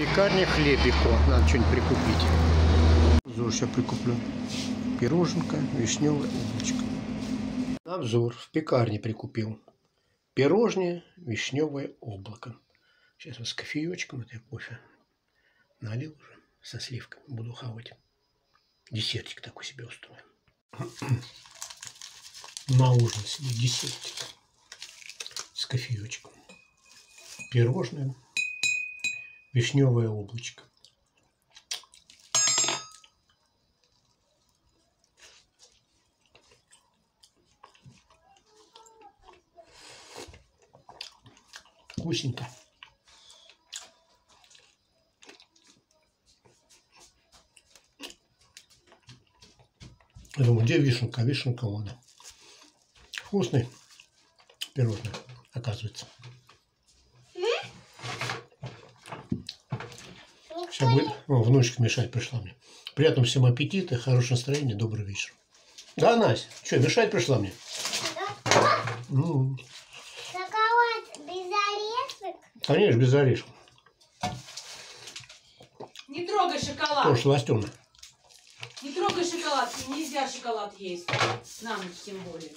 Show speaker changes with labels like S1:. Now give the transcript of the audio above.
S1: Пекарня хлебико. Надо что-нибудь прикупить. Обзор сейчас прикуплю. Пироженка, вишневое облачко. Обзор. В пекарне прикупил. Пирожное, вишневое облако. Сейчас вот с кофеечком, это я кофе налил уже со сливками. Буду хавать. Десертик такой себе устрою. На ужин себе десертик. С кофеечком. Пирожное, вишневое облачко. Вкусненько. Я думаю, где вишенка? Вишенка она. Вкусный пирожное, оказывается. Сейчас будет... О, внучка мешать пришла мне. Приятного всем аппетита, хорошего настроения, добрый вечер. Да, Настя, что, мешать пришла мне? Ну,
S2: Шоколад без орешек.
S1: конечно, без орешков.
S3: Не трогай шоколад.
S1: Тоже сластена.
S3: Не трогай шоколад. Нельзя шоколад есть. На ночь тем более.